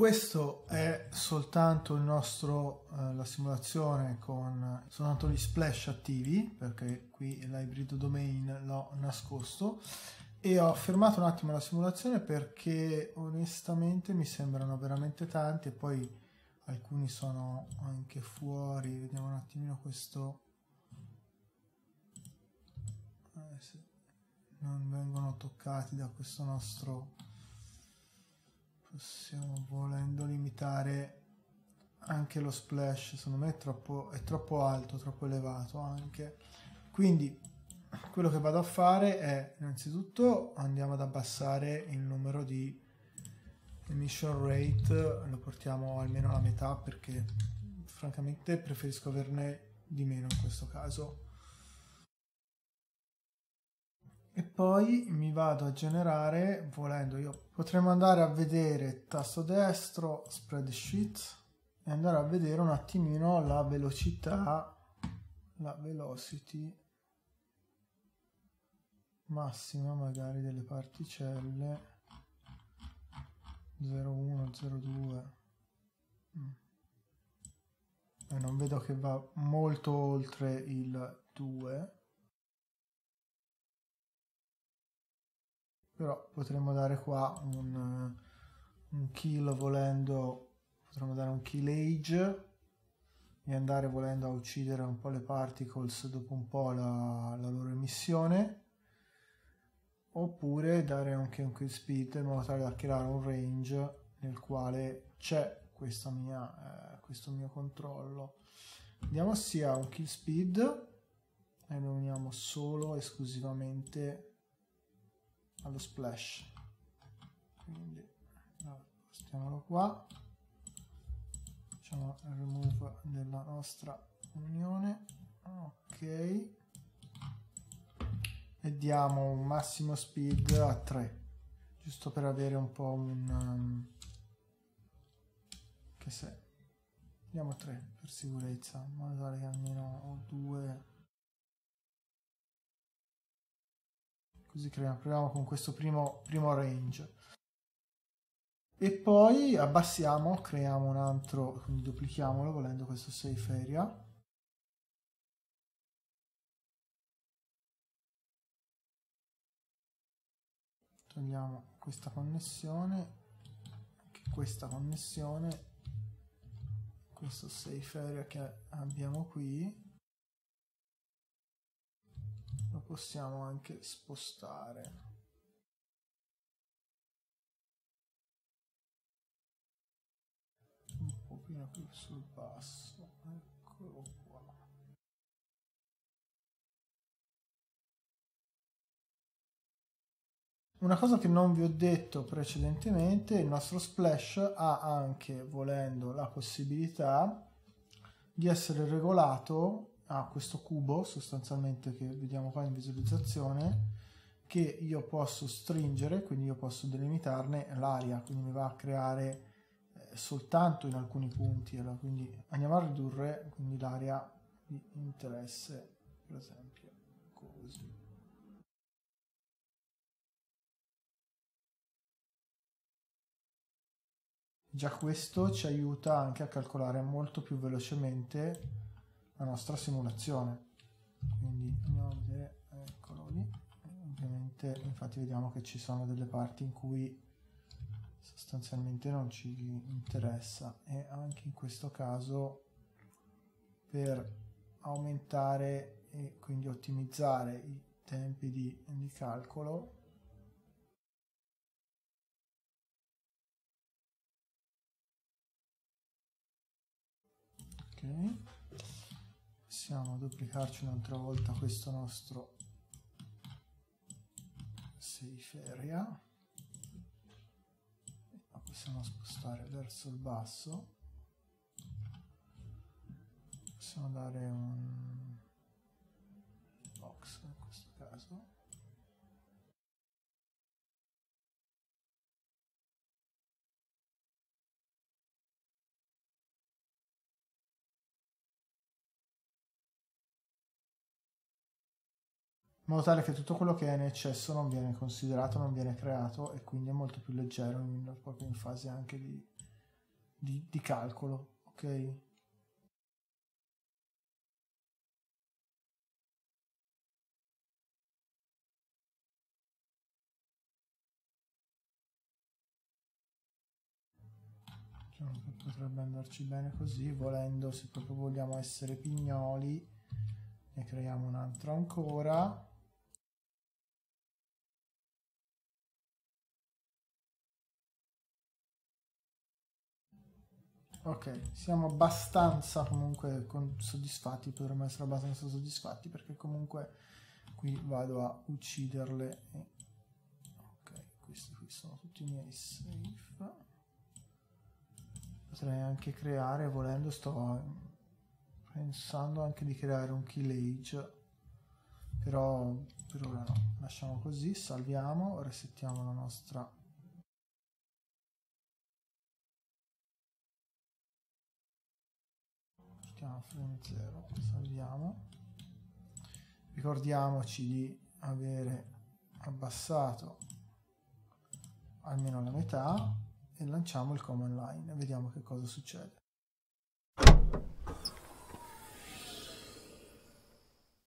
questo è soltanto il nostro, eh, la simulazione con soltanto gli splash attivi, perché qui l'hybrid domain l'ho nascosto. E ho fermato un attimo la simulazione perché onestamente mi sembrano veramente tanti e poi alcuni sono anche fuori, vediamo un attimino questo. Eh, non vengono toccati da questo nostro possiamo volendo limitare anche lo splash secondo me è troppo, è troppo alto troppo elevato anche. Quindi quello che vado a fare è innanzitutto andiamo ad abbassare il numero di emission rate lo portiamo almeno alla metà perché francamente preferisco averne di meno in questo caso e poi mi vado a generare volendo io potremmo andare a vedere tasto destro spreadsheet e andare a vedere un attimino la velocità la velocity massima magari delle particelle. 01 02 mm. e non vedo che va molto oltre il 2 però potremmo dare qua un, un kill volendo potremmo dare un kill age e andare volendo a uccidere un po' le particles dopo un po' la, la loro emissione. Oppure dare anche un kill speed in modo tale da creare un range nel quale c'è mia, eh, questo mio controllo. Diamo sia un kill speed e lo uniamo solo esclusivamente allo splash. Quindi spostiamolo qua. Facciamo il remove della nostra unione. Ok. E diamo un massimo speed a 3 giusto per avere un po' un um, che se diamo 3 per sicurezza in modo tale che almeno ho 2 così creiamo, proviamo con questo primo, primo range. E poi abbassiamo creiamo un altro quindi duplichiamolo volendo questo safe area. Togliamo questa connessione questa connessione questo safe area che abbiamo qui possiamo anche spostare. Un pochino più sul basso eccolo qua. Una cosa che non vi ho detto precedentemente il nostro splash ha anche volendo la possibilità di essere regolato ha questo cubo sostanzialmente che vediamo qua in visualizzazione che io posso stringere, quindi io posso delimitarne l'area, quindi mi va a creare eh, soltanto in alcuni punti, allora, quindi andiamo a ridurre l'area di interesse, per esempio così. Già questo ci aiuta anche a calcolare molto più velocemente la nostra simulazione. Quindi andiamo a vedere eccolo lì. Ovviamente infatti vediamo che ci sono delle parti in cui sostanzialmente non ci interessa. E anche in questo caso per aumentare e quindi ottimizzare i tempi di, di calcolo ok possiamo duplicarci un'altra volta questo nostro safe area lo possiamo spostare verso il basso. Possiamo dare un box in questo caso in modo tale che tutto quello che è in eccesso non viene considerato, non viene creato e quindi è molto più leggero, in, proprio in fase anche di di, di calcolo, ok? potrebbe andarci bene così volendo se proprio vogliamo essere pignoli ne creiamo un altro ancora ok siamo abbastanza comunque soddisfatti potremmo essere abbastanza soddisfatti perché comunque qui vado a ucciderle ok questi qui sono tutti i miei safe. Potrei anche creare volendo sto pensando anche di creare un kill age però per ora no. Lasciamo così salviamo resettiamo la nostra mettiamo frame 0 salviamo. Ricordiamoci di avere abbassato almeno la metà e lanciamo il command line. Vediamo che cosa succede